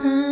Mm-hmm.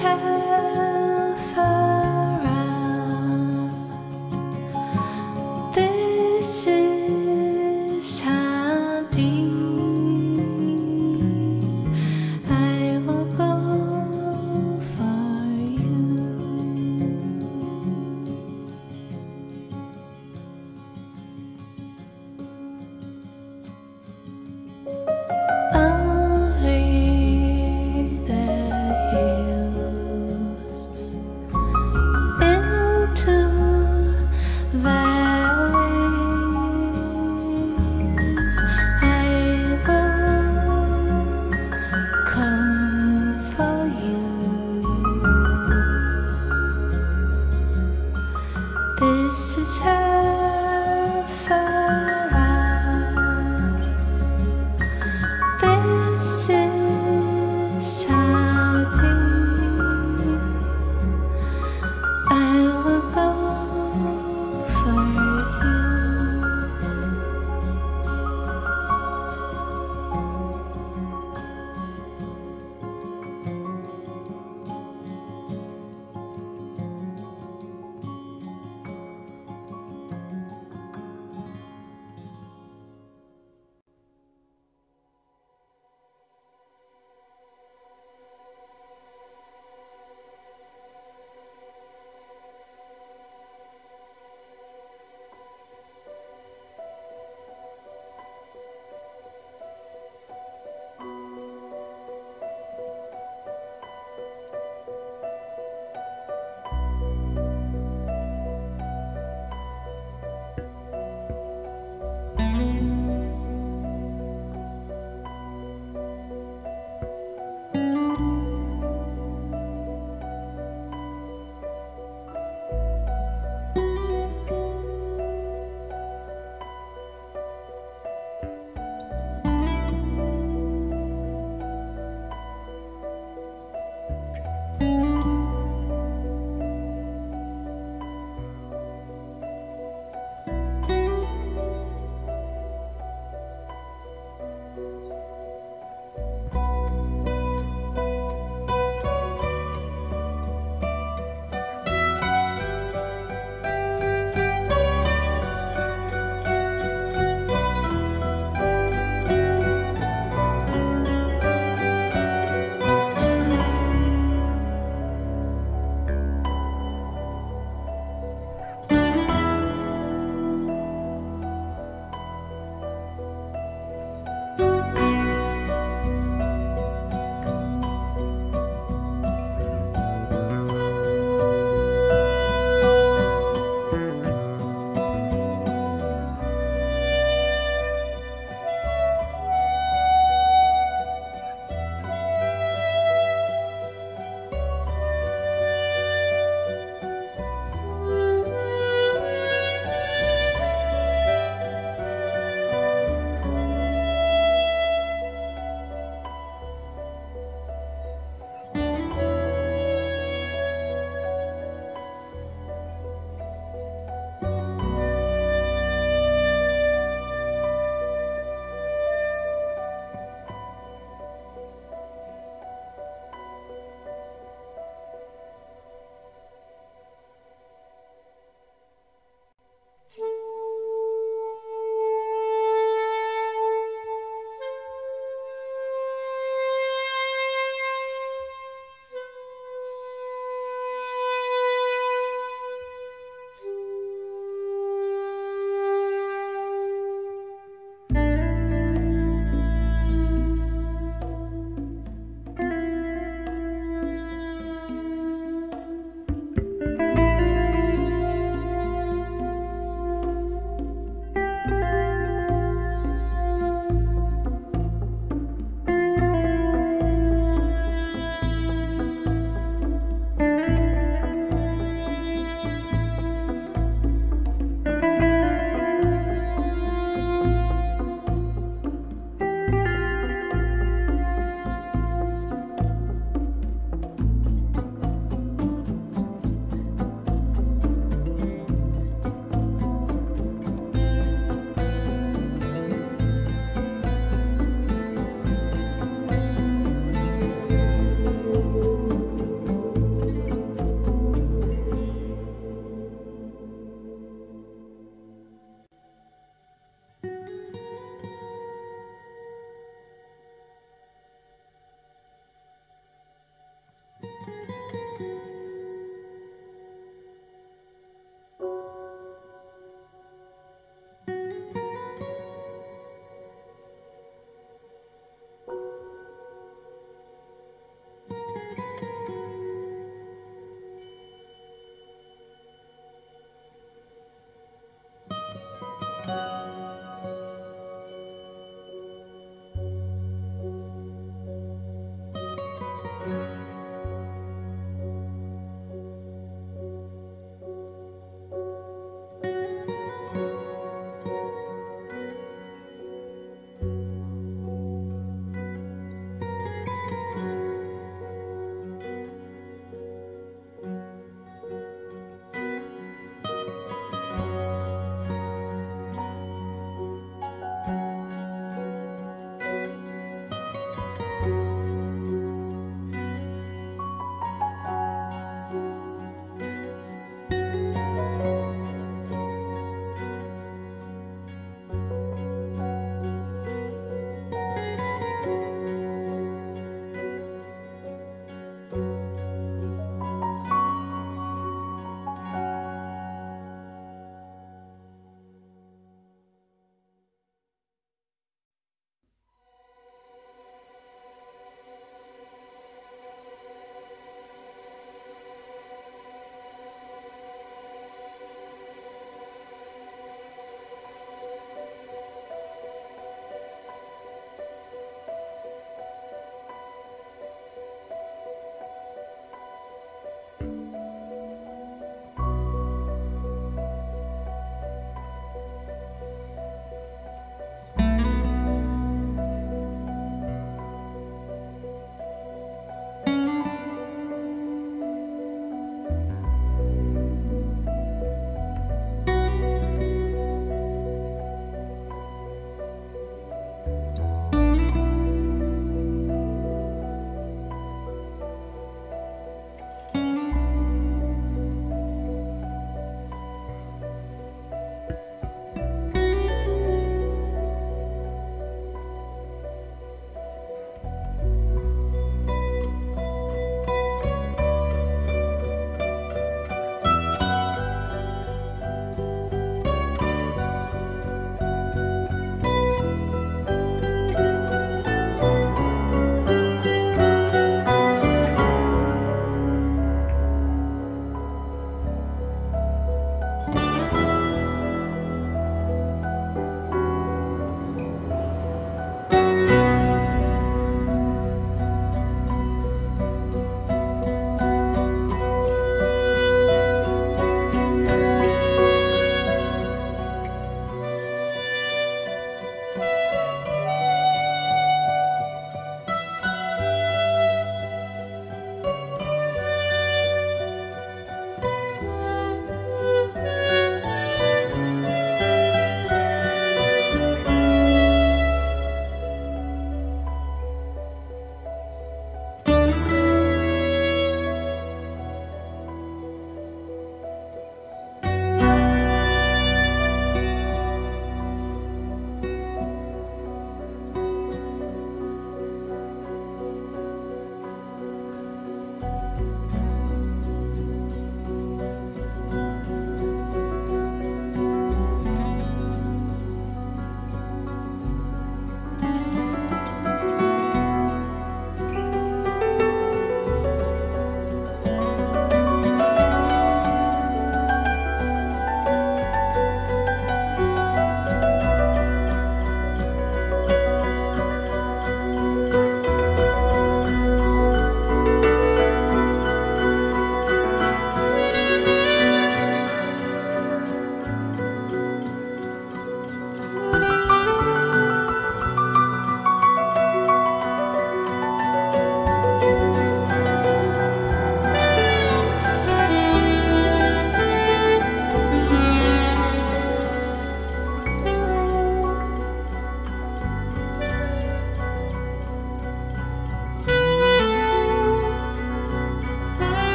Over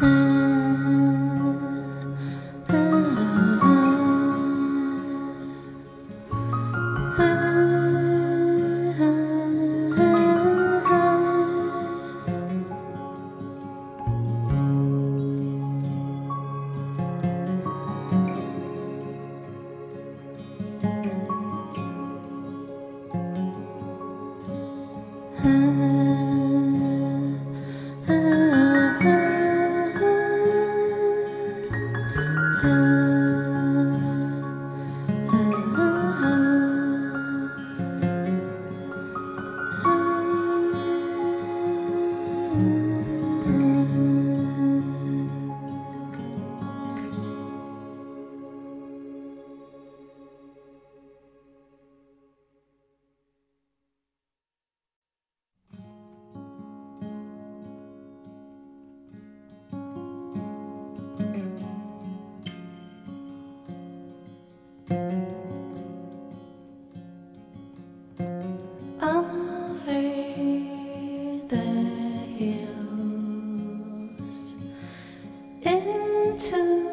I into